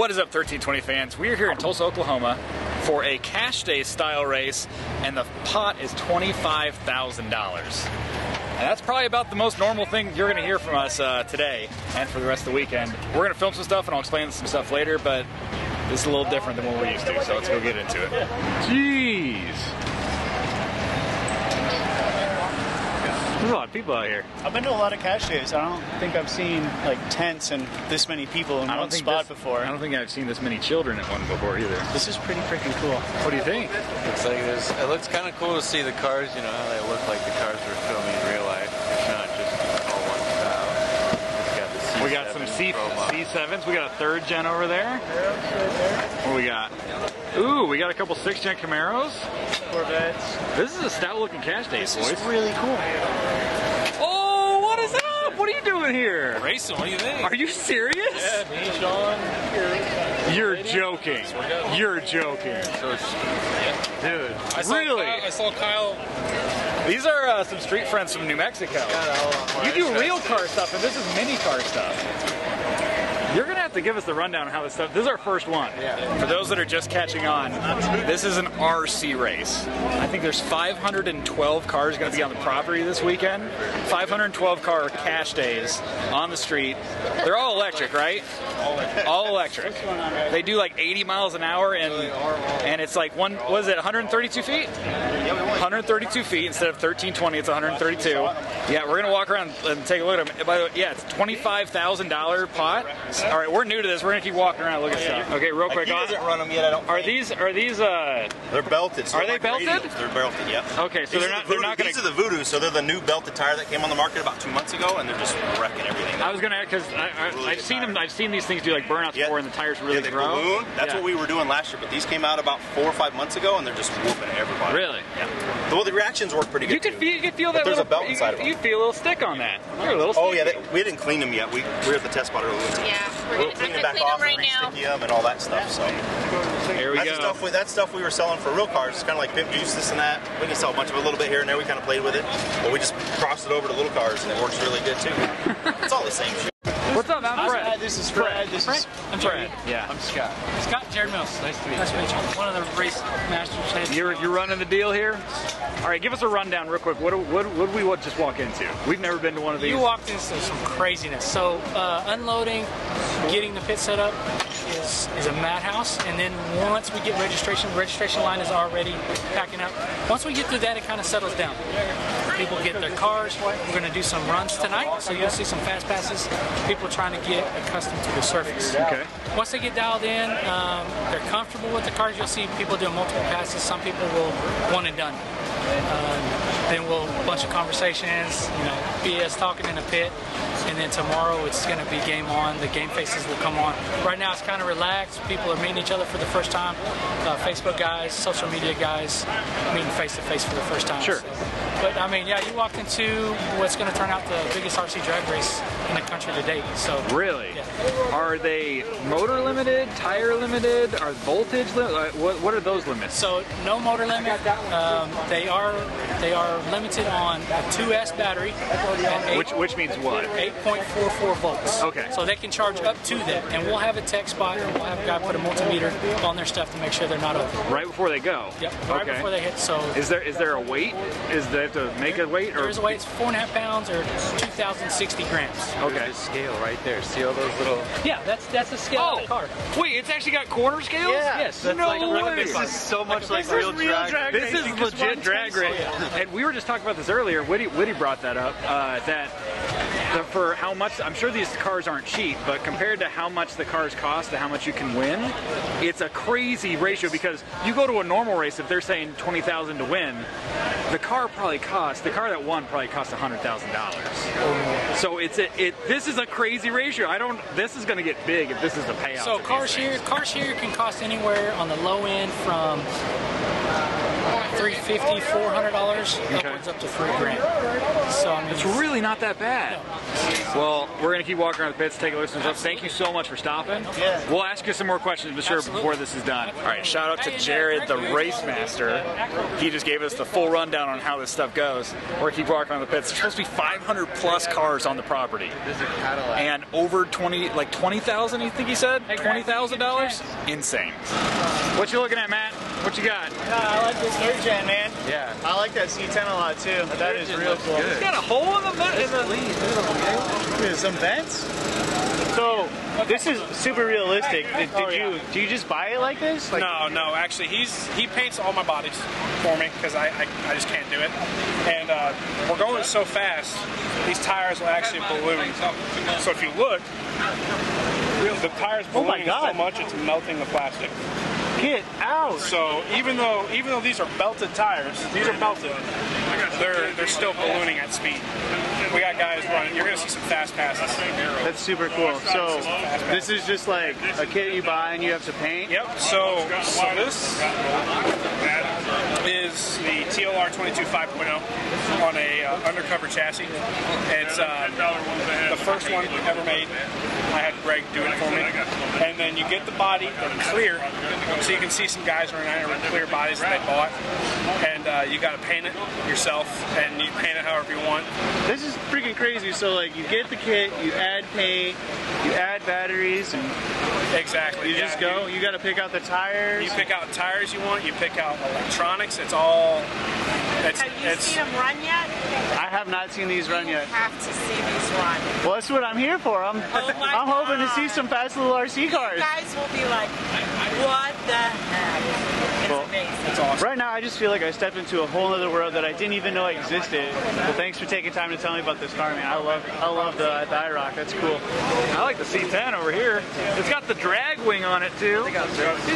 What is up, 1320 fans? We are here in Tulsa, Oklahoma for a cash day style race, and the pot is $25,000. And that's probably about the most normal thing you're going to hear from us uh, today and for the rest of the weekend. We're going to film some stuff, and I'll explain some stuff later, but this is a little different than what we're used to, so let's go get into it. Jeez. There's a lot of people out here. I've been to a lot of cash days. I don't think I've seen like tents and this many people in I don't one think spot this- before. I don't think I've seen this many children at one before either. This is pretty freaking cool. What do you think? Looks like there's, it looks kind of cool to see the cars, you know, how they look like the cars we're filming in real life. It's not just all one style. It's got the C7 We got some C C7s. We got a third gen over there. What do we got? Ooh, we got a couple six gen Camaros. Corvettes. This is a stout looking cash day, This boys. is really cool. Oh, what is up? What are you doing here? Racing, what do you think? Are you serious? Yeah, me, Sean. You're joking. You're joking. So it's- Dude, I saw really? Kyle, I saw Kyle. These are uh, some street friends from New Mexico. You do real car stuff, and this is mini car stuff. You're gonna have to give us the rundown on how this stuff. This is our first one. For those that are just catching on, this is an RC race. I think there's 512 cars gonna be on the property this weekend. 512 car cash days on the street. They're all electric, right? All electric. They do like 80 miles an hour, and and it's like one. Was it 132 feet? 132 feet instead of 1320. It's 132. Yeah, we're gonna walk around and take a look at them. By the way, yeah, it's $25,000 pot. All right, we're new to this. We're gonna keep walking around looking at stuff. Okay, real quick. He on- doesn't run them yet. I don't. Are these are these uh? They're belted. So Are they like belted? radials. They're belted. Yep. Okay, so These they're not the they're not gonna. These are the Voodoo. So they're the new belted tire that came on the market about two months ago, and they're just wrecking everything. I was gonna because I, I, Really I've good seen them. I've seen these things do like burnouts Yeah. before, and the tires really yeah, they grow. balloon. That's Yeah. what we were doing last year, but these came out about four or five months ago, and they're just whooping everybody. Really? Yeah. Well, the reactions work pretty good. You could feel, you could feel that there's little, a belt you- inside of them. You feel a little stick on that. You're a little. Oh yeah, sticky. they, we didn't clean them yet. We we're at the test spot earlier. Yeah, we're We'll gonna, clean I'm them back clean off them right and now. re-sticky them and all that stuff. So Here we that's go. the stuff. We, that's stuff we were selling for real cars. It's kind of like pimp juice, this and that. We can sell a bunch of it a little bit here and there. We kind of played with it, but we just crossed it over to little cars, and it works really good too. it's all the same shit. What's up, I'm Fred. Hi, this is Fred. This is I'm Fred. Yeah. I'm Scott. Scott Jared Mills. Nice to meet you. Nice to meet you. One of the race masters. head- You're you're running the deal here. All right, give us a rundown real quick. What what what did we what just walk into? We've never been to one of these. You walked into some craziness. So uh, unloading, getting the pit set up is, is a madhouse. And then once we get registration, registration line is already packing up. Once we get through that, it kind of settles down. People get their cars. We're going to do some runs tonight, so you'll see some fast passes. People trying to get accustomed to the surface. Okay. Once they get dialed in, um, they're comfortable with the cars. You'll see people doing multiple passes. Some people will one and done. Um, then we'll a bunch of conversations, you know, BS talking in the pit, and then tomorrow it's going to be game on. The game faces will come on. Right now it's kind of relaxed. People are meeting each other for the first time. Uh, Facebook guys, social media guys, meeting face to face for the first time. Sure. So- but I mean, yeah, you walked into what's going to turn out the biggest RC drag race in the country to date. So Really? Yeah. Are they motor limited, tire limited, are voltage limit? Uh, what what are those limits? So no motor limit. Um, they are they are limited on a 2S battery at eight- Which which means what? 8.44 volts. Okay. So they can charge up to that, and we'll have a tech spot, and we'll have a guy put a multimeter on their stuff to make sure they're not over. Right before they go. Yep. Right okay. before they hit. So Is there is there a weight? Is they have to make a weight or? there's a weight. It's four and a half pounds or 2,060 grams. Okay. The scale right there. See all those little. Yeah, that's that's the scale Oh, of the car. wait! It's actually got corner scales. Yes, that's no like a way. really This is so much like, This is real, real drag. drag This is legit drag race. And we were just talking about this earlier. Whitty, Whitty brought that up. Uh, that the, for how much, I'm sure these cars aren't cheap, but compared to how much the cars cost to how much you can win, it's a crazy ratio because you go to a normal race, if they're saying 20000 to win, the car probably cost the car that won probably cost $100,000. So it's a, it, this is a crazy ratio. I don't, this is going to get big if this is the payout. So car these car things. here, cars here can cost anywhere on the low end from 350 $400, upwards up to three grand. So, I mean, It's really not that bad. Well, we're gonna keep walking around the pits, take a listen to stuff. Thank you so much for stopping. Yeah. We'll ask you some more questions, but sure, Absolutely. before this is done. All right, shout out to Jared, the race master. He just gave us the full rundown on how this stuff goes. We're gonna keep walking around the pits. There's supposed to be 500 plus cars on the property, This is Cadillac. and over 20, like 20,000. You think he said? Twenty thousand dollars? Insane. What you looking at, Matt? What you got? Uh, I like this third gen, man. yeah. I like that C10 a lot too. That is real cool. It's got a hole in the middle. in the. Dude, some vents. So this is super realistic. Did, did you do you just buy it like this? Like, No, no. Actually, he's he paints all my bodies for me because I, I I just can't do it. And uh, we're going so fast, these tires will actually balloon. So if you look, the tires Oh my ballooning so much it's melting the plastic. Get out! So even though even though these are belted tires, these are belted, they're they're still ballooning at speed. We got guys running. You're gonna see some fast passes. That's super cool. So this is just like a kit you buy and you have to paint. Yep. So, so this is the TLR 22 5.0 on a uh, undercover chassis. It's uh, the first one ever made. I had Greg do it for me. And then you get the body clear, so you can see some guys running around with clear bodies that they bought. And uh, you got to paint it yourself, and you paint it however you want. This is freaking crazy. So like you get the kit, you add paint, you add batteries, and Exactly. you just go. You got to pick out the tires. You pick out tires you want. You pick out electronics. It's all. It's, Have you it's, seen them run yet? I have not seen these run You yet. have to see these run. Well, that's what I'm here for. I'm Oh my I'm hoping to see some fast little RC You cars. guys will be like, what the heck? It's Well, amazing. it's awesome. Right now, I just feel like I stepped into a whole other world that I didn't even know existed. Well, thanks for taking time to tell me about this car, man. I love, I love the, the IROC. That's cool. I like the C10 over here. It's got the drag wing on it too. He's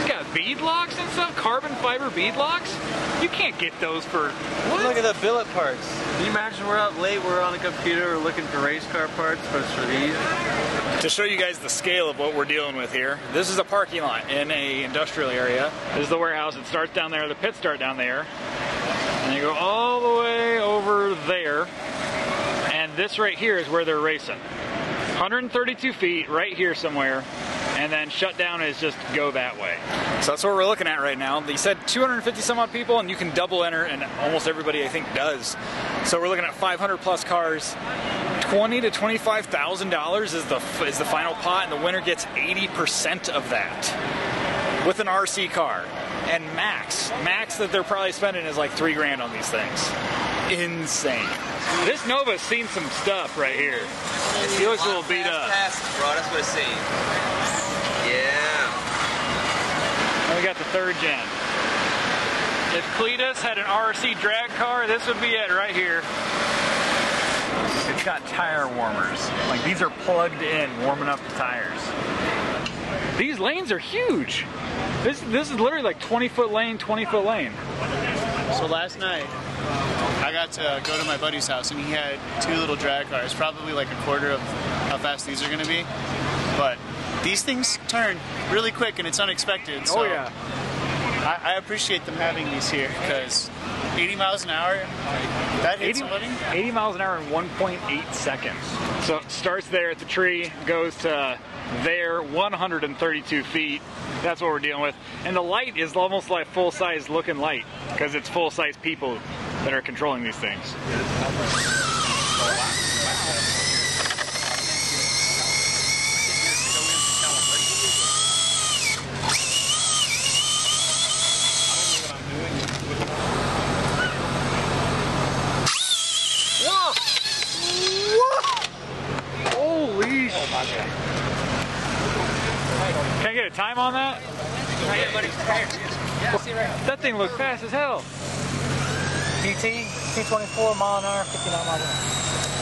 got bead locks and stuff, carbon fiber bead locks. You can't get those for Look at the billet parts. Can you imagine we're out late, we're on a computer, we're looking for race car parts, parts for these. to show you guys the scale of what we're dealing with here. This is a parking lot in a industrial area. This is the warehouse. It starts down there. The pits start down there, and they go all the way over there. And this right here is where they're racing. 132 feet right here somewhere. And then shut down is just go that way. So that's what we're looking at right now. They said 250 some odd people, and you can double enter, and almost everybody I think does. So we're looking at 500 plus cars. Twenty to twenty-five thousand dollars is the is the final pot, and the winner gets 80% of that with an RC car. And max, max that they're probably spending is like three grand on these things. Insane. This Nova's seen some stuff right here. He looks a little beat up. bro, that's what I see. Yeah. And we got the third gen. If Cletus had an RC drag car, this would be it right here. It's got tire warmers. Like these are plugged in, warming up the tires. These lanes are huge. This this is literally like 20 foot lane, 20 foot lane. So last night, I got to go to my buddy's house, and he had two little drag cars, probably like a quarter of how fast these are going to be. But these things turn really quick, and it's unexpected. Oh, so oh yeah. I, I appreciate them having these here because 80 miles an hour, that hits 80, somebody. 80 miles an hour in 1.8 seconds. So it starts there at the tree, goes to there, 132 feet. That's what we're dealing with. And the light is almost like full size looking light because it's full size people that are controlling these things. I get a time on that? That thing looked fast as hell. PT, 224 mile an hour, 59 miles an hour.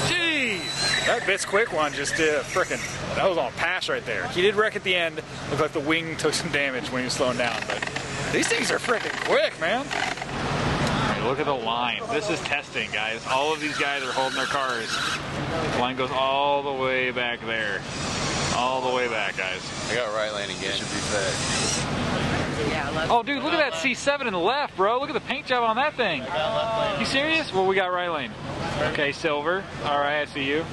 Jeez! That Bisquick one just did a frickin' that was on a pass right there. He did wreck at the end. Looked like the wing took some damage when he was slowing down, but these things are frickin' quick, man. Hey, look at the line. This is testing, guys. All of these guys are holding their cars. The line goes all the way back there. All the way back, guys. I got right lane again. Should be fed. Yeah, let's Oh, dude, look at that C7 in the left, bro. Look at the paint job on that thing. You serious? Well, we got right lane. Okay, silver. All right, I see you.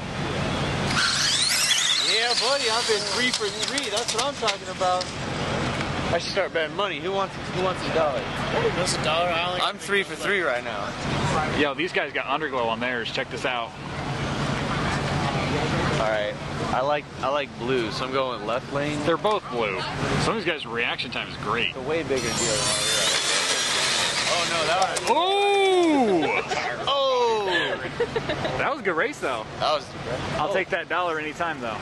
Yeah, buddy, I've been three for three. That's what I'm talking about. I should start betting money. Who wants who wants a dollar? That's a dollar. I I'm three for three right now. Yo, these guys got underglow on theirs. Check this out. All right. I like I like blue, so I'm going left lane. They're both blue. Some of these guys' reaction time is great. It's a way bigger deal than Oh no, that was. Ooh! Oh, That was a good race, though. that was. I'll take that dollar anytime, though.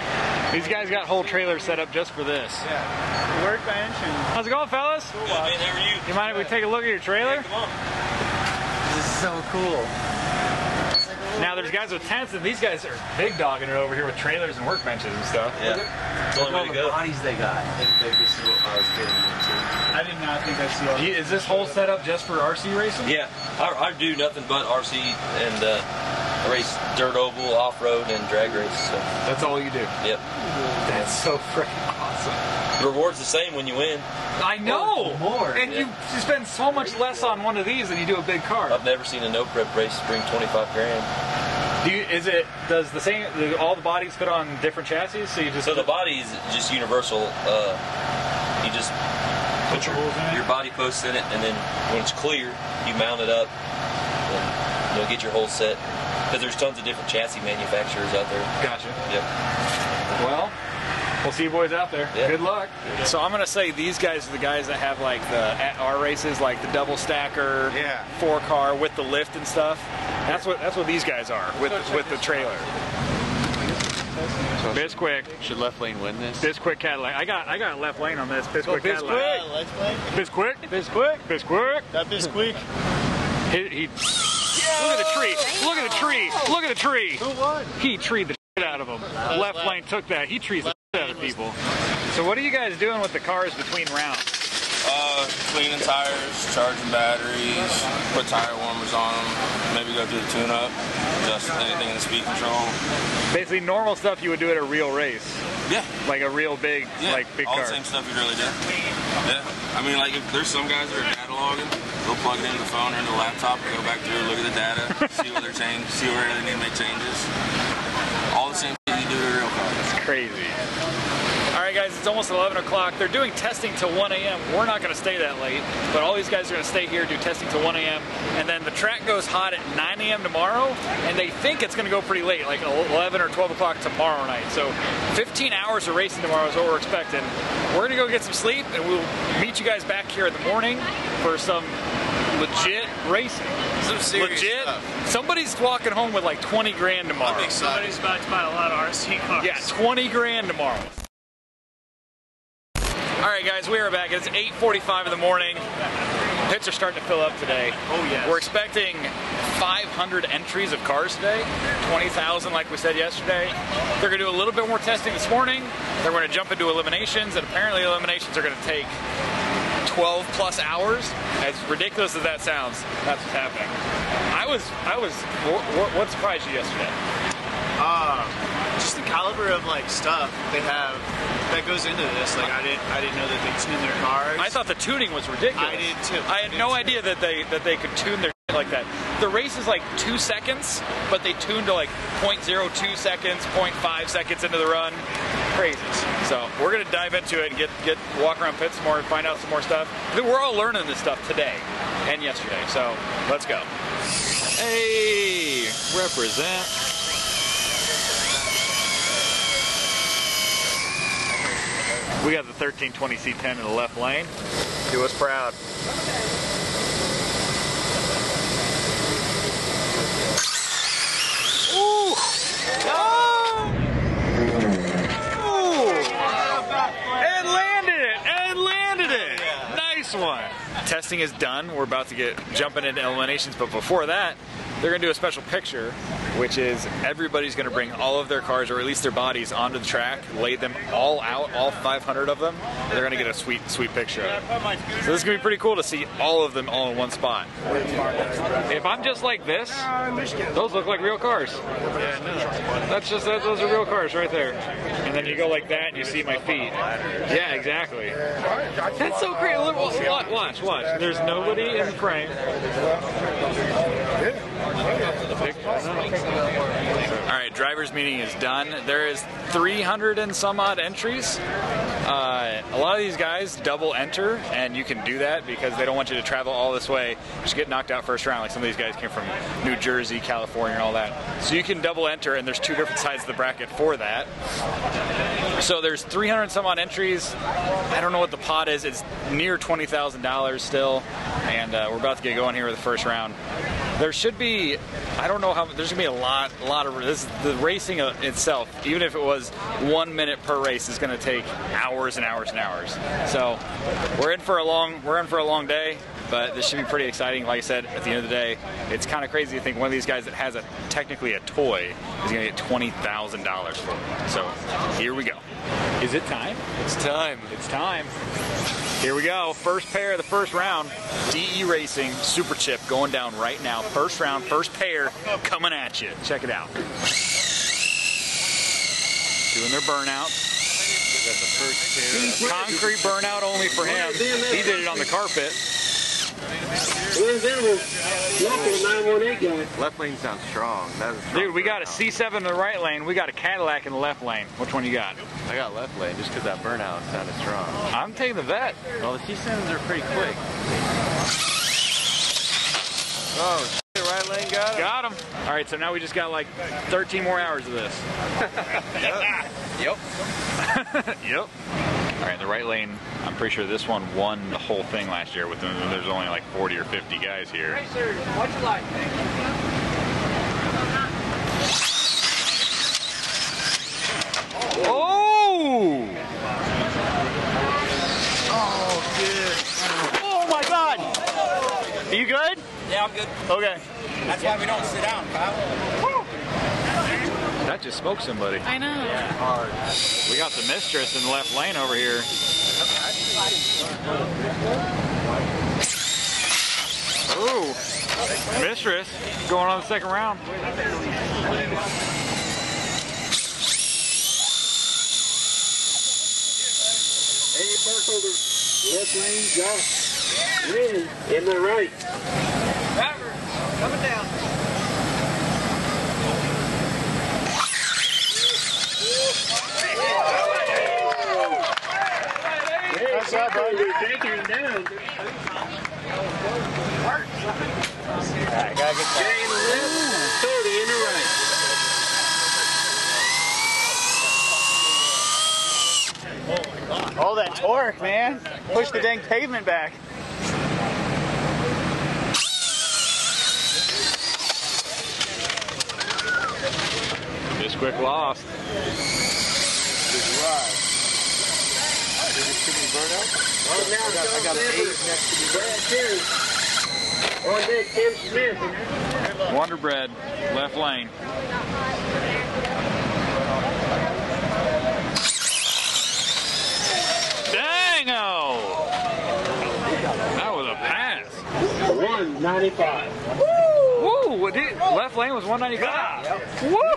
These guys got whole trailers set up just for this. Yeah. Workbench and How's it going, fellas? You mind if we take a look at your trailer? This is so cool. Now there's guys with tents, and these guys are big dogging it over here with trailers and workbenches and stuff. Yeah. It's the only way to go. bodies they got. I think that this is what I was getting into. I did not know. I think I see all. You- Is this whole setup just for RC racing? Yeah, I, I do nothing but RC and uh, I race dirt oval, off road, and drag race. So, That's all you do. yep. That's so freaking awesome. The reward's the same when you win. I know. more, And yeah. you spend so much less on one of these than you do a big car. I've never seen a no prep race bring 25 grand. Do you, is it does the same? Do all the bodies fit on different chassis? So you just So the body is just universal. Uh, you just put your, your body posts in it, and then when it's clear, you mount it up and you'll get your whole set. Because there's tons of different chassis manufacturers out there. gotcha. Yep. Well, we'll see you boys out there. Yeah. Good luck. So I'm gonna say these guys are the guys that have like the at our races, like the double stacker, Yeah. four car with the lift and stuff. That's what that's what these guys are with with the trailer. Bisquick, Should left lane win this? Bisquick Cadillac. I got I got left lane on this Bisquick Cadillac. Yeah, let's. Bisquick, Bisquick, Bisquick. That Bisquick. He, he look at the tree. Look at the tree. Look at the tree. Who won? He treed the shit out of them. Left left. lane took that. He trees the shit out of people. So what are you guys doing with the cars between rounds? Uh, cleaning tires, charging batteries, put tire warmers on them, maybe go through the tune-up, just anything in the speed control. Basically normal stuff you would do at a real race, Yeah, like a real big, yeah, like big all car. the same stuff you really do. Yeah, I mean, like if there's some guys that are cataloging, they'll plug it into the phone or into the laptop and go back through, look at the data, see what they're changed, see where they need to make changes. All the same thing you do to a real car. It's crazy. All right, guys, it's almost 11 o'clock. They're doing testing till 1 a.m. We're not going to stay that late, but all these guys are going to stay here, do testing till 1 a.m. And then the track goes hot at 9 a.m. tomorrow, and they think it's going to go pretty late, like 11 or 12 o'clock tomorrow night. So 15 hours of racing tomorrow is what we're expecting. We're going to go get some sleep, and we'll meet you guys back here in the morning for some legit racing. Some serious legit. stuff. Somebody's walking home with like 20 grand tomorrow. I'm excited. Somebody's about to buy a lot of RC cars. Yeah, 20 grand tomorrow. All right, guys, we are back. It's 8:45 in the morning. Pits are starting to fill up today. Oh, yes. We're expecting 500 entries of cars today. 20,000, like we said yesterday. They're going to do a little bit more testing this morning. They're going to jump into eliminations, and apparently eliminations are going to take 12 plus hours. As ridiculous as that sounds, that's what's happening. I was, I was. What, what surprised you yesterday? Uh, just the caliber of like stuff they have that goes into this. Like I didn't, I didn't know that they tuned their cars. I thought the tuning was ridiculous. I did too. I had I no too. idea that they that they could tune their shit like that. The race is like two seconds, but they tuned to like 0.02 seconds, 0.5 seconds into the run. Crazy. So we're gonna dive into it and get get walk around pits some more and find out some more stuff. We're all learning this stuff today and yesterday. So let's go. Hey, represent. We got the 1320 C10 in the left lane. Do us proud. Ooh! Oh! Ooh! And landed it! And landed it! Nice one! Testing is done. We're about to get jumping into eliminations, but before that, they're gonna do a special picture, which is everybody's gonna bring all of their cars, or at least their bodies, onto the track, lay them all out, all 500 of them. They're gonna get a sweet, sweet picture. So this is gonna be pretty cool to see all of them all in one spot. If I'm just like this, those look like real cars. That's just that, those are real cars right there. And then you go like that and you see my feet. Yeah, exactly. That's so great. Look, Watch, watch, watch. There's nobody in the frame. All right, driver's meeting is done. There is 300 and some odd entries. Uh, a lot of these guys double enter, and you can do that because they don't want you to travel all this way, just get knocked out first round. Like some of these guys came from New Jersey, California, and all that. So you can double enter, and there's two different sides of the bracket for that. So there's 300 and some odd entries. I don't know what the pot is. It's near $20,000 still, and uh, we're about to get going here with the first round. There should be, I don't know how. There's gonna be a lot, a lot of this. The racing itself, even if it was one minute per race, is gonna take hours and hours and hours. So we're in for a long, we're in for a long day. But this should be pretty exciting. Like I said, at the end of the day, it's kind of crazy to think one of these guys that has a technically a toy is going to get twenty thousand dollars for it. So here we go. Is it time? It's time. It's time. Here we go. First pair of the first round. DE Racing Super Chip going down right now. First round, first pair coming at you. Check it out. Doing their burnout. Got the first pair. Concrete burnout only for him. He did it on the carpet. Left lane sounds strong. That's strong Dude, we got a burnout. C7 in the right lane. We got a Cadillac in the left lane. Which one you got? I got left lane just because that burnout sounded strong. I'm taking the vet. Well, the C7s are pretty quick. Oh, oh, shit, right lane got him. Got him. All right, so now we just got like 13 more hours of this. Yep. Yep. All right, the right lane. I'm pretty sure this one won the whole thing last year. With there's only like 40 or 50 guys here. Hey, sir, what you like? Oh! Oh, oh my God! Are you good? Yeah, I'm good. Okay. That's why we don't sit down, Kyle. That just smoked somebody. I know. Yeah, hard. We got the mistress in the left lane over here. Ooh, mistress going on the second round. Hey, Barcover, left lane, Josh. In, in the right. Driver, coming down. Hey, Barcover, taking him down. I gotta get Jay in the left, Cody in the right. All that torque, man. Push the dang pavement back. Just quick lost. On down, oh, I got an eight next to me. Brad Terry. On deck, Tim Smith. Wonder Bread, left lane. Dang-o! That was a pass. 195. Woo! What did, left lane was 195. Woo!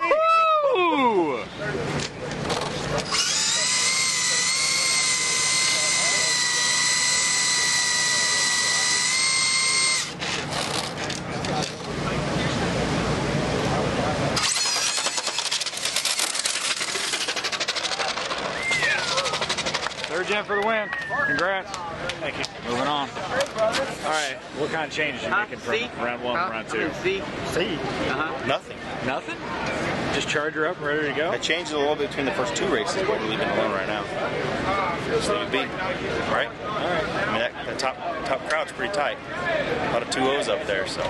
Third gen for the win. Congrats. Thank you. Moving on. All right. What kind of changes you making from round one to round two? See? Uh-huh. Nothing. Nothing? Just charge her up and ready to go? I changed it a little bit between the first two races, but we're leaving alone right now. Just leave it be. Right? Alright. I mean, that, that top top crowd's pretty tight. A lot of two O's up there, so.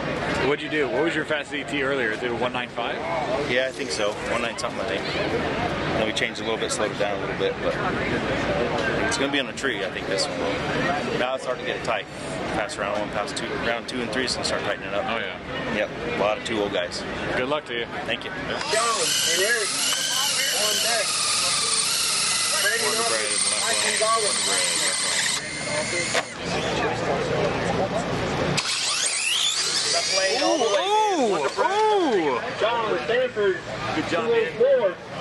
What'd you do? What was your fast ET earlier? Did it 195? Yeah, I think so. One night something, I think. And then we changed a little bit, slowed it down a little bit, but it's going to be on a tree, I think, this one will. Now it's starting to get it tight. Past round one, past two, round two and three, it's going to start tightening it up. Oh, yeah. Yep, a lot of two old guys. Good luck to you. Thank you. John and Eric. On deck. Brandon Bread left Mike lane. Gonzalez. Wonder Bread, left lane. Left lane all the way. Ooh! Ooh! John Stanford. Good job, man.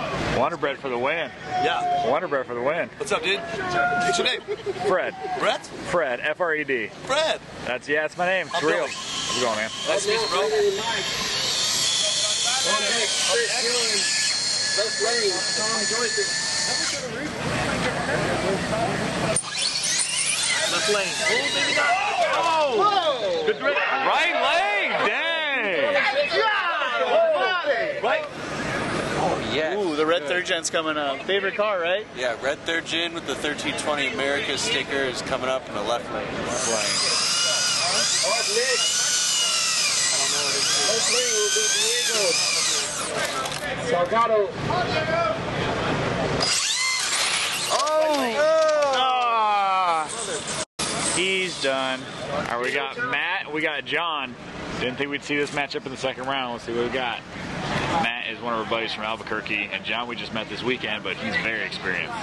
204. Wonder Bread for the win. Yeah. Wonder Bread for the win. What's up, dude? What's your name? Fred. Brett? Fred. F R E D. Fred. That's yeah, it's my name. It's I'm real. Billy. How's it going, man? Nice to meet you, bro. On deck, Chris Dillon, left lane, Tom Joyce. Left lane. Oh! Good right lane. Dang. Right? Oh, yeah. Ooh, the red third gen's coming up. Favorite car, right? Yeah, red third gen with the 1320 America sticker is coming up in the left lane. Left lane. Off next. Left lane will be Diego. Salgado. Oh! He's done. All right, we got Matt. We got John. Didn't think we'd see this matchup in the second round. Let's see what we got. Matt is one of our buddies from Albuquerque, and John we just met this weekend, but he's very experienced.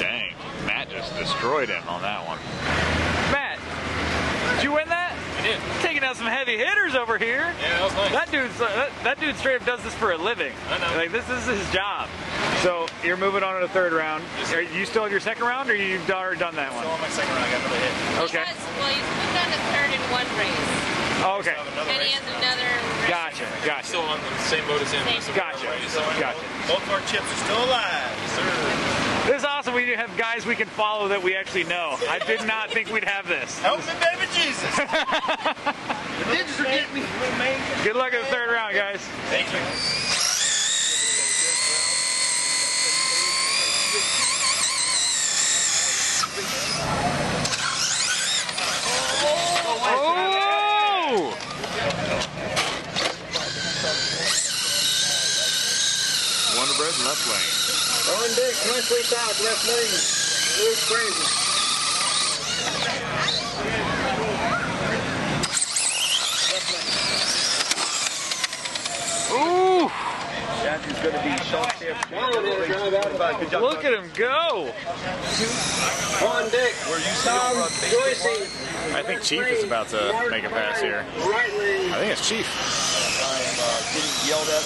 Dang, Matt just destroyed him on that one. Matt, did you win that? I did. Taking out some heavy hitters over here. Yeah, that was nice. That dude's uh, that, that dude straight up does this for a living. I know. Like this is his job. So you're moving on to the third round. Are you still in your second round, or you've already done that one? Still on my second round, I got another hit. Okay. Because, well, he's moved on to third in one race, Oh, okay. and he has another race. Gotcha. Gotcha. Still on the same boat as him. Gotcha. Gotcha. Both of our chips are still alive. Yes, sir. This is awesome. We have guys we can follow that we actually know. I did not think we'd have this. Help me, baby Jesus. The ninjas are getting me. Good luck in the third round, guys. Thank you. Oh! Wonder Bread left lane. Oh, On deck, Wesley South, left lane. Louis Crazy. Ooh! That is going to be short here. Look at him go! On deck, Tom Joyce. I think Chief is about to make a pass here. I think it's Chief. I'm uh, getting yelled at.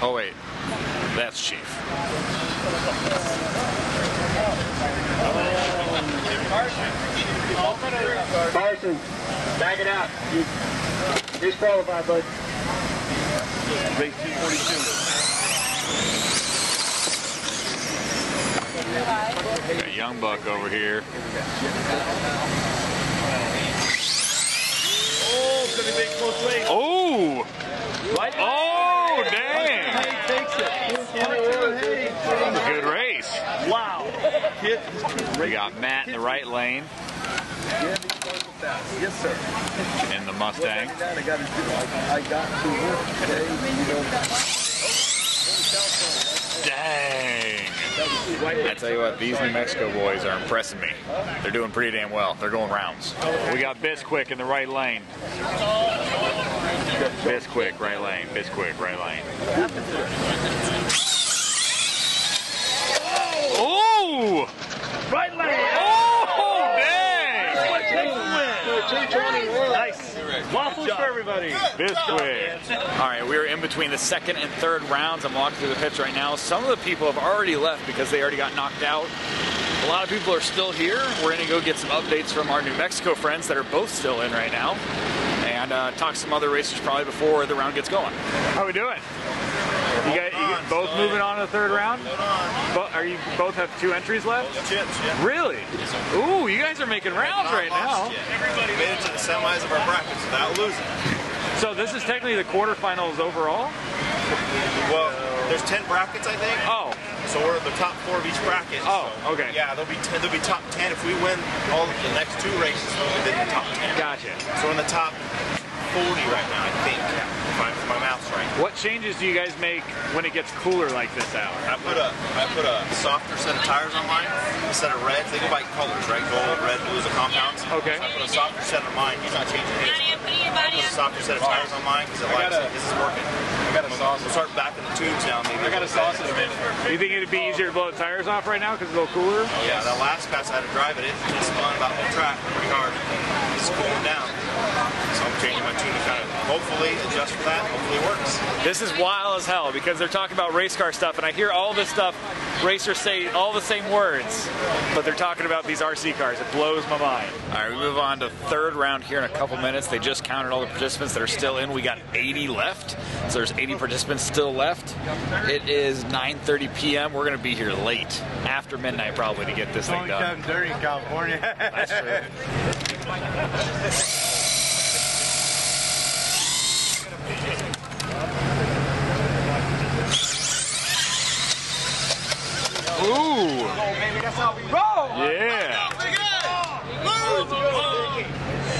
Oh wait, that's Chief. Carson, back it out. You disqualified, bud. Race 242. Got Young Buck over here. Oh. Oh! Oh, dang! Good race. Wow. We got Matt in the right lane Yes, sir. in the Mustang. Dang! I tell you what, these New Mexico boys are impressing me. They're doing pretty damn well. They're going rounds. We got Bisquick in the right lane. Bisquick, right lane. Bisquick, right lane. Oh! Right lane. Oh, dang! Nice. Waffles for everybody. Bisquick. All right, we are in between the second and third rounds. I'm walking through the pits right now. Some of the people have already left because they already got knocked out. A lot of people are still here. We're going to go get some updates from our New Mexico friends that are both still in right now and uh, talk to some other racers probably before the round gets going. How we doing? You guys you both moving on to the third round? Bo- are you both have two entries left? Chips, yeah. Really? Ooh, you guys are making rounds right now. Everybody made it to the semis of our brackets without losing. So this is technically the quarterfinals overall? Well, there's 10 brackets, I think. Oh. So we're the top four of each bracket. Oh, so, okay. Yeah, there'll be 10, there'll be top 10 if we win all of the next two races. We'll be in the top 10. Gotcha. So we're in the top 40 right now, I think. If, I, if my math's right. What changes do you guys make when it gets cooler like this out? I put a I put a softer set of tires on mine a set of reds. They go by colors, right? Gold, red, blues, the compounds. Okay. So I put a softer set on mine. He's not changing his. anybody put a softer set of tires on mine because it likes gotta- it. This is working. I got a sauce. We'll start backing the tubes down. Maybe I got a sauce in a minute. You think it'd be easier to blow the tires off right now because it's a little cooler? Oh, yeah, that last pass I had to drive it. It just spun about the track pretty hard. It's cooling down. So I'm changing my tune to kind of hopefully adjust for that. Hopefully it works. This is wild as hell because they're talking about race car stuff, and I hear all this stuff. Racers say all the same words, but they're talking about these RC cars. It blows my mind. All right, we move on to third round here in a couple minutes. They just counted all the participants that are still in. We got 80 left, so there's 80 participants still left. It is 9:30 p.m. We're gonna be here late, after midnight probably, to get this thing done. dirty in California. That's true. Ooh. Yeah.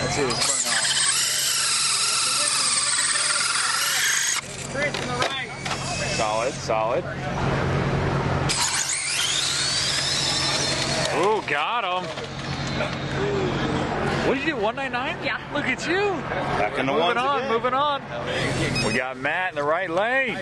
Let's see this burn off. Solid, solid. Ooh, got him. What did you do, 199? Yeah. Look at you. Back in the moving ones on, again. moving on. We got Matt in the right lane.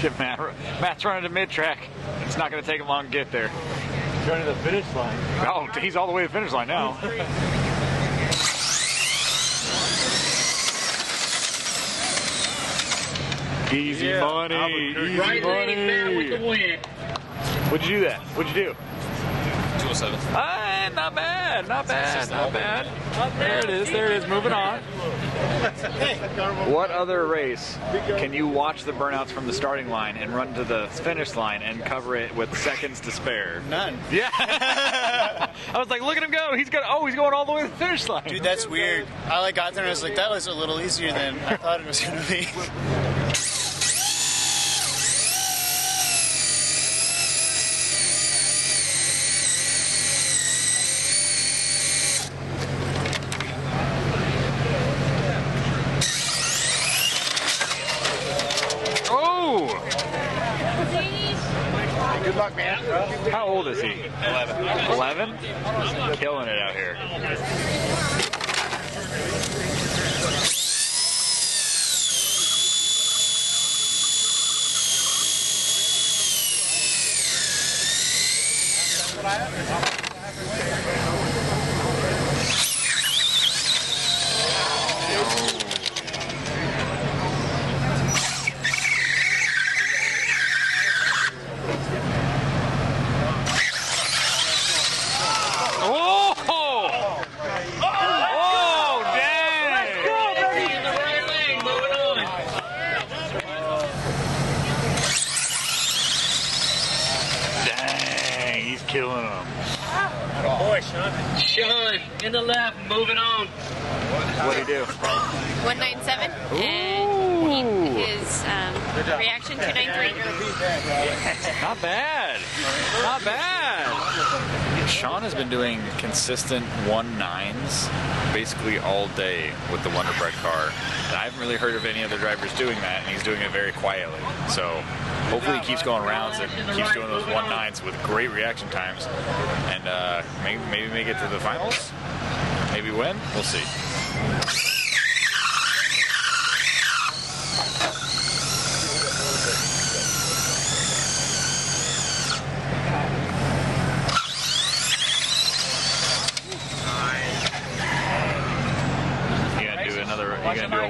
Look at Matt. Matt's running to mid track. It's not going to take him long to get there. Running the finish line. Oh, he's all the way to the finish line now. Easy money, easy Right lane, Matt with the money. win. What'd you do that? What'd you do? 207. Ah, not bad, not bad, not bad. There it is, there it is. Moving on. What other race can you watch the burnouts from the starting line and run to the finish line and cover it with seconds to spare? None. Yeah. I was like, look at him go. He's got. Oh, he's going all the way to the finish line. Dude, that's weird. I like got there and I was like, that was a little easier than I thought it was gonna be. Oh. Good luck, man. How old is he? 11. 11? Killing it out here. Oh! Oh, dang! Let's go, baby. In the right lane, moving on. Dang, he's killing them. Boy, Sean. Sean, in the left, moving on. What'd he do? 197. And he, his um, reaction 293. Not bad. Not bad. Sean has been doing consistent one nines basically all day with the Wonder Bread car. And I haven't really heard of any other drivers doing that, and he's doing it very quietly. So hopefully he keeps going rounds and keeps doing those one nines with great reaction times, and uh, maybe, maybe make it to the finals. Maybe win. We'll see.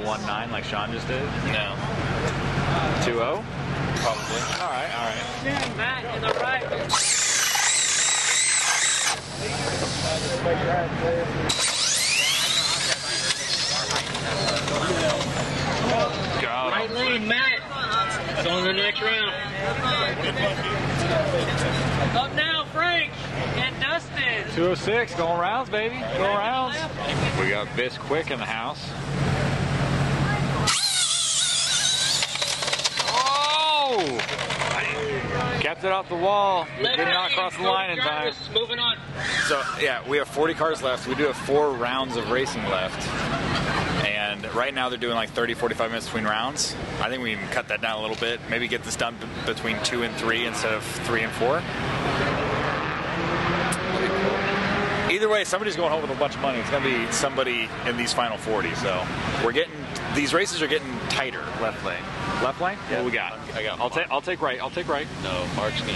1-9 like Sean just did? No. 2-0? Probably. All right, all right. Matt is all right. God. Right lane, Matt. It's on the next round. Up now, Frank and Dustin. 206, going rounds, baby. Going rounds. We got Bisquick in the house. Kept it off the wall. Did not cross the line in time. Moving on. So, yeah, we have 40 cars left. We do have four rounds of racing left. And right now they're doing like 30, 45 minutes between rounds. I think we can cut that down a little bit. Maybe get this done b- between two and three instead of three and four. Either way, somebody's going home with a bunch of money. It's going to be somebody in these final 40. So we're getting these races are getting tighter. Left lane. Left lane? Yeah. What we got? I got. I'll take. I'll take right. I'll take right. No, Mark's gonna.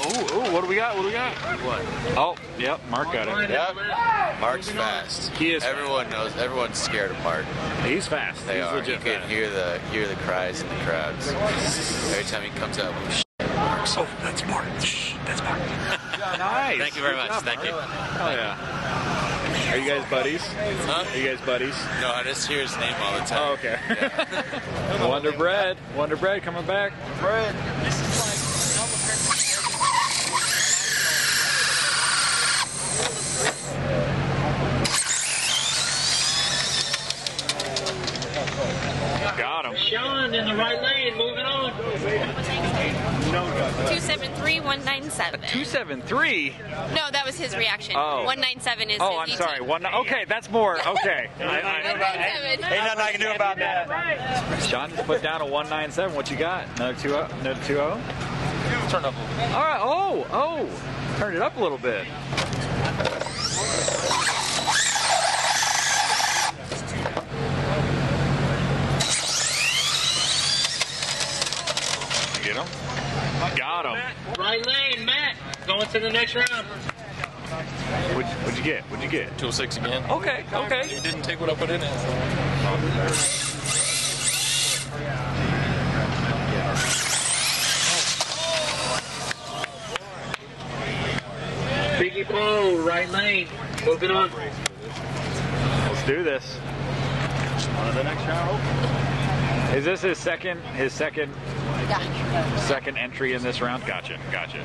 Oh, oh, what do we got? What do we got? What? Oh, yep. Mark got it. Yep. Mark's fast. He is. Everyone knows. Everyone's scared of Mark. He's fast. They He's are. legit you can fast. hear the hear the cries in the crowds every time he comes out. Mark's oh, that's Mark. Shh, that's Mark. Oh, nice. Thank you very much. job, Thank you. Mark. Oh yeah. Are you guys buddies? Huh? Are you guys buddies? No, I just hear his name all the time. Oh, okay. Wonder Bread. Wonder Bread coming back. Bread. This is like Got him. Sean in the right lane, moving on. 273197. 273? No, that was his reaction. Oh. 197 is Oh, his I'm ET. sorry. One. Okay, that's more. Okay. I, I, 197. Ain't nothing I can do about that. Sean just put down a 197. What you got? Another 2 uh, Another 2 0? Turn up a little bit. All right. Oh, oh. Turned it up a little bit. Got him. Right lane, Matt. Going to the next round. What'd, what'd you get? What'd you get? 206 again. Okay, okay. You didn't take what I put in it. Biggie Bo, right lane, moving on. Let's do this. On to the next round. Is this his second? His second? Second entry in this round. Gotcha. Gotcha.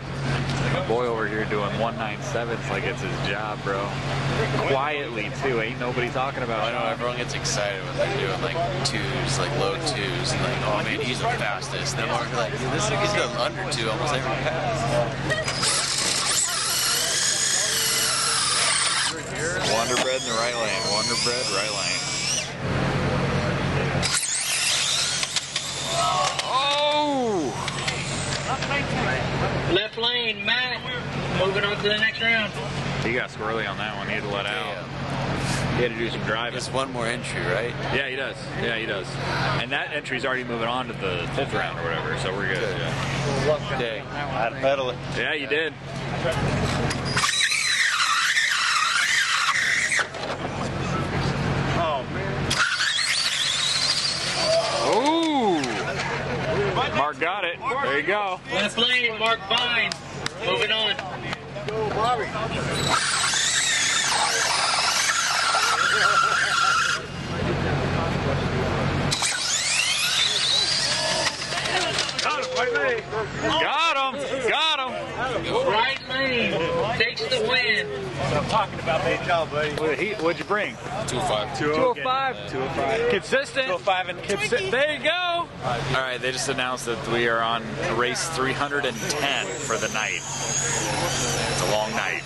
Boy over here doing 197s like it's his job, bro. Quietly too. Ain't nobody talking about. it. I know everyone gets excited when they're doing like twos, like low twos, and like, oh man, he's the fastest. And then Mark's like, dude, this gets done under two almost every pass. Wonder Bread in the right lane. Wonder Bread, right lane. Oh! Left lane, Matt. Moving on to the next round. He got squirrely on that one. He had to let out. He had to do some driving. Just one more entry, right? Yeah, he does. Yeah, he does. And that entry's already moving on to the fifth round or whatever, so we're good. Yeah. Dang. I had to pedal it. Yeah, you did. Oh, man. Ooh! Mark got it. There you go. Left lane, Mark Vine. Moving on. Go, Bobby. Got him! Got him! Right lane takes the win. I'm talking about. Good job, buddy. What, he, what'd you bring? 205. 205. 205. Consistent. 205 and Consi- there you go. All right, they just announced that we are on race 310 for the night. It's a long night.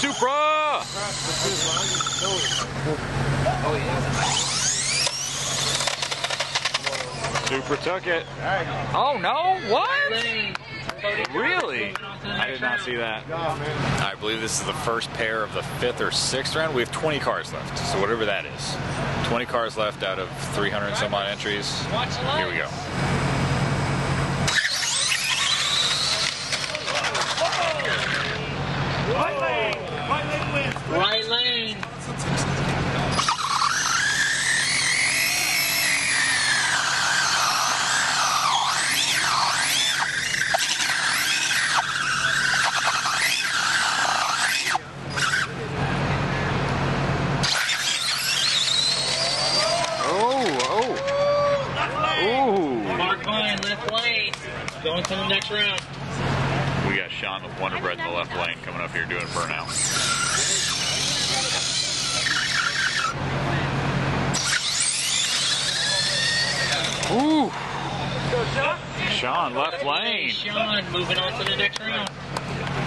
Supra! Supra took it. Oh no! What? Really? I did not see that. I believe this is the first pair of the fifth or sixth round. We have 20 cars left, so whatever that is. 20 cars left out of 300 and some odd entries. Here we go. Going to the next round. We got Sean with Wonder Bread in the left lane coming up here doing burnout. Ooh. Sean, left lane. Sean, moving on to the next round.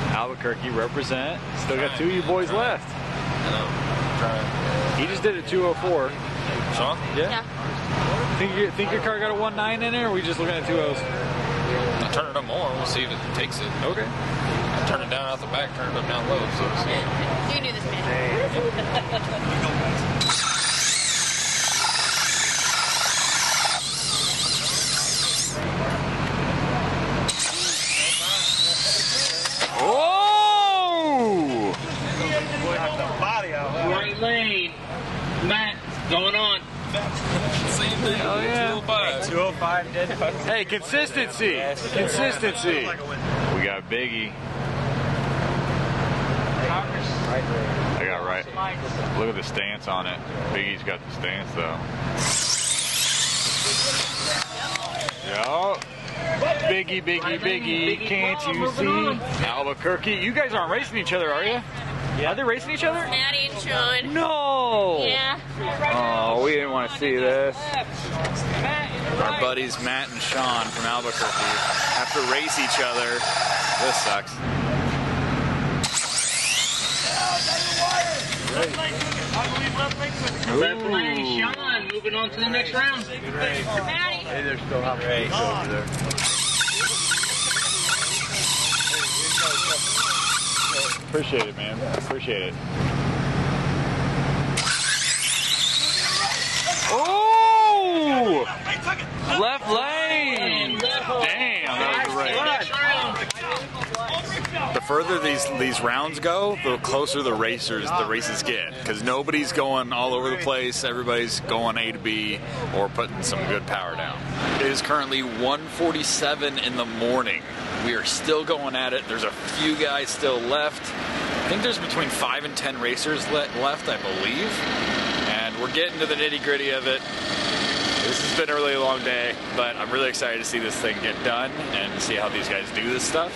Albuquerque represent. Still got two of you boys left. He just did a 204. Sean? Yeah. Think, your think your car got a 19 in there, or are we just looking at two O's? I'll turn it up more. We'll see if it takes it. Okay. I'll turn it down out the back. back it up down low, so it's You knew this man. Oh! Right lane. Matt, going on. Same thing. Oh, yeah. 205. 205 dead. Hey, consistency. Consistency. We got Biggie. I got right. Look at the stance on it. Biggie's got the stance though. Yo. Biggie, Biggie, Biggie, can't you see? Albuquerque. You guys aren't racing each other, are you? Yeah. Are they racing each other? Maddie and Sean. No. Yeah. Oh, we didn't want to see this. Our buddies Matt and Sean from Albuquerque have to race each other. This sucks. Left lane, Sean, moving on to the next round. Hey, they're still having race over there. Appreciate it, man. Appreciate it. Oh! Left lane. Damn, that was great. The further these these rounds go, the closer the racers the races get, because nobody's going all over the place. Everybody's going A to B or putting some good power down. It is currently 1:47 in the morning. We are still going at it. There's a few guys still left. I think there's between five and ten racers le- left, I believe. And we're getting to the nitty gritty of it. This has been a really long day, but I'm really excited to see this thing get done and see how these guys do this stuff.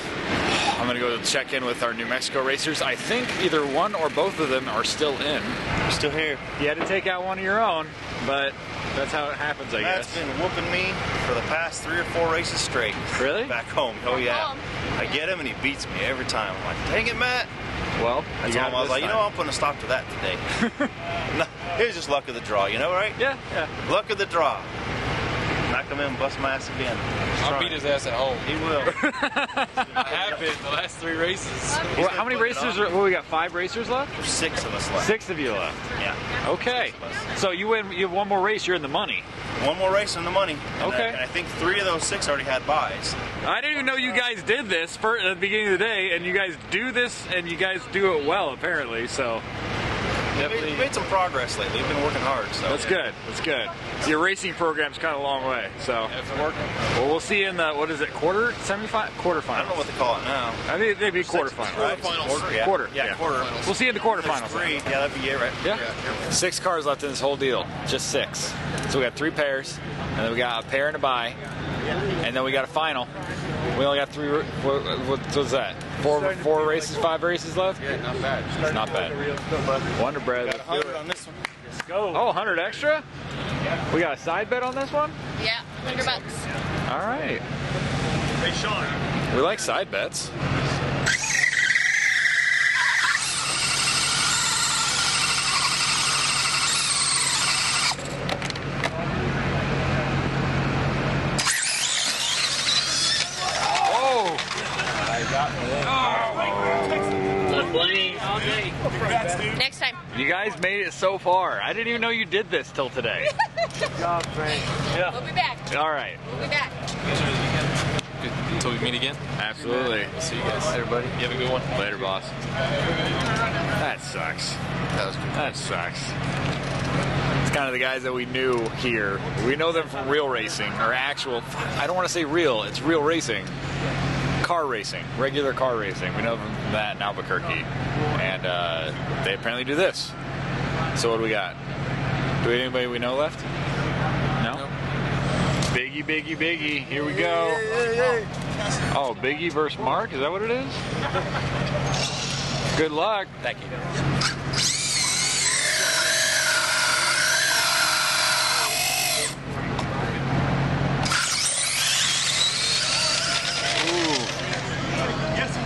I'm gonna go check in with our New Mexico racers. I think either one or both of them are still in. Still here. You had to take out one of your own, but that's how it happens, I Matt's guess. That's been whooping me for the past three or four races straight. Really? Back home. Oh yeah. I get him and he beats me every time. I'm like, dang it, Matt. Well, I you told got him I was this like, you time. know, I'm putting a stop to that today. no, it was just luck of the draw, you know, right? Yeah, yeah. Luck of the draw. Knock him in, bust my ass again. I'll beat his ass at home. He will. I have been the last three races. Well, how many racers are? Well, we got five racers left. There's six of us left. Six of you left. Yeah. Okay. So you win. You have one more race. You're in the money. One more race in the money. And Okay. I, and I think three of those six already had buys. I didn't even know you guys did this for, at the beginning of the day, and you guys do this, and you guys do it well, apparently. So We made, we made some progress lately. We've been working hard. So that's good. That's good. So your racing program's kind of a long way. So It's working. well, we'll see you in the what is it? Quarter, semifinal, quarterfinals. I don't know what to call it now. I think they'd be quarterfinals. Right? Quarter, yeah. Quarter, Yeah, yeah. quarter. We'll see you in the quarterfinals. Three. Yeah, that'd be it, right? Yeah. Six cars left in this whole deal. Just six. So we got three pairs, and then we got a pair and a buy, and then we got a final. We only got three. What, what was that? Four, four races, five races left. Yeah, not bad. It's not bad. Wonder Bread. Got a hundred on this one. Oh, 100 extra? We got a side bet on this one? Yeah, 100 bucks. All right. Hey, Sean. We like side bets. Oh! Left lane. Next time. You guys made it so far. I didn't even know you did this till today. We'll be back. All right. We'll be back. Until we meet again. Absolutely. We'll see you guys. Later, buddy. You have a good one. Later, boss. That sucks. That was good. That sucks. It's kind of the guys that we knew here. We know them from real racing, or actual, I don't want to say real, it's real racing. Car racing, regular car racing. We know that in Albuquerque. And uh, they apparently do this. So what do we got? Do we have anybody we know left? No? Biggie, Biggie, Biggie. Here we go. Oh, Biggie versus Mark? Is that what it is? Good luck. Thank you.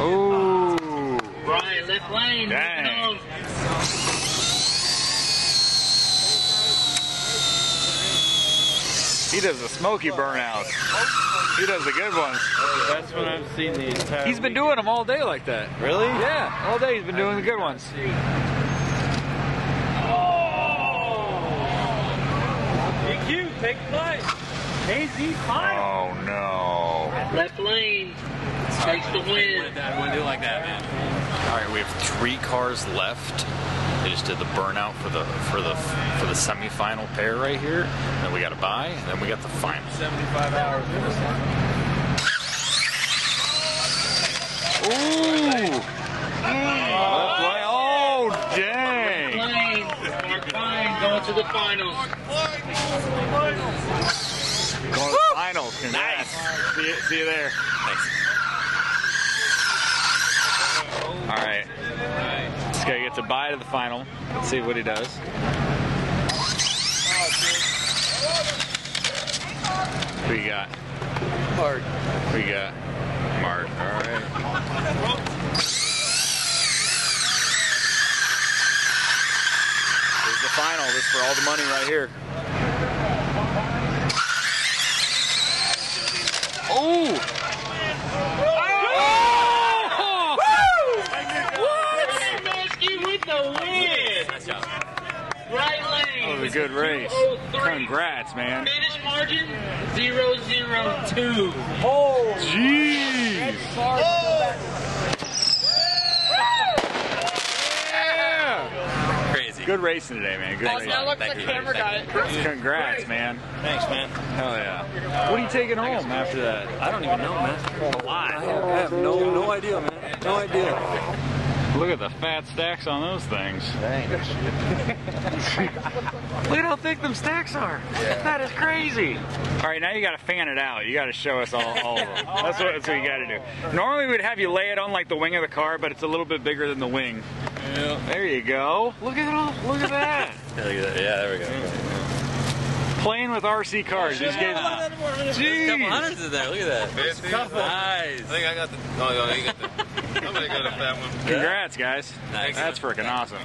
Ooh. Brian, left lane. Dang. He does the smoky burnouts. He does the good ones. That's when I've seen the entire. He's been doing them all day like that. Really? Yeah, all day he's been doing the good ones. DQ, take flight. KZ final. Oh no. Left lane takes the win. I want to do it like that, man. All right, we have three cars left. They just did the burnout for the for the for the semifinal pair right here. And then we got a buy, and then we got the final. 75 hours. Ooh! Left lane. Oh dang! Lane, Mark Fine going to the finals. Going to the finals. Congrats. See you, see you there. All right. This guy gets a bye to the final. Let's see what he does. Who you got? Mark. Who you got? Mark. All right. Here's the final. This is for all the money right here. Oh! Rescue with the win. Right lane. That was a good race. Congrats, man. Finish margin 002. Oh, jeez. Yeah. Crazy. Good racing today, man. Good racing. Now look at the camera guy. Congrats, man. Thanks, man. Hell yeah. What are you taking home after that? I don't even know, man. A lot. I have, I have no, no idea, man. No idea. Look at the fat stacks on those things. Look at how thick them stacks are. That is crazy. All right, now you got to fan it out. You got to show us all, all of them. That's what, that's what you got to do. Normally we'd have you lay it on like the wing of the car, but it's a little bit bigger than the wing. There you go. Look at all. Look at that. Look at that. Yeah, there we go. Playing with RC cars. Just gave, There's a couple hundreds in there. Look at that. Nice. I think I got the. Oh, no, you got the. Somebody got a fat one. Congrats, guys. Nice. That's freaking awesome.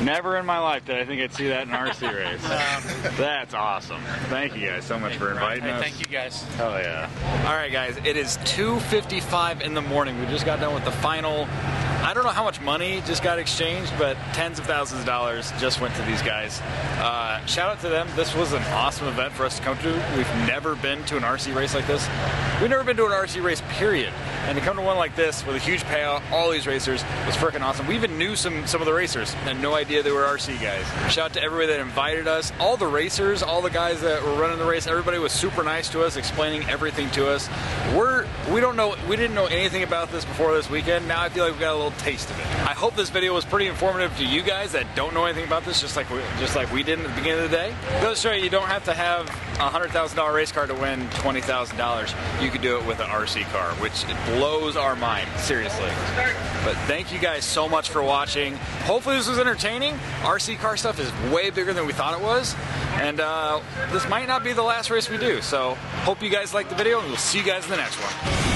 Never in my life did I think I'd see that in an RC race. That's awesome. Thank you guys so much for inviting us. Thank you guys. Hell yeah. All right, guys, it is 2.55 in the morning. We just got done with the final. I don't know how much money just got exchanged, but tens of thousands of dollars just went to these guys. Uh, shout out to them. This was an awesome event for us to come to. We've never been to an RC race like this. We've never been to an RC race, period. And to come to one like this with a huge payout, all these racers, was freaking awesome. We even knew some some of the racers. Had no idea they were RC guys. Shout out to everybody that invited us, all the racers, all the guys that were running the race. Everybody was super nice to us, explaining everything to us. We're we don't know we didn't know anything about this before this weekend. Now I feel like we got a little taste of it. I hope this video was pretty informative to you guys that don't know anything about this, just like we, just like we did at the beginning of the day. To show you, you don't have to have a hundred thousand dollar race car to win twenty thousand dollars. You could do it with an RC car, which blows our mind, seriously. But thank you guys so much for watching. Hopefully this was entertaining. RC car stuff is way bigger than we thought it was. And uh, this might not be the last race we do. So hope you guys liked the video and we'll see you guys in the next one.